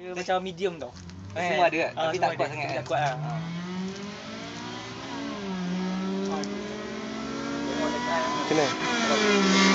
Dia macam medium tau. Eh, semua ada kan? Tapi tak kuat sangat. kan? Eh? Tak kuat lah. Kena. Kena.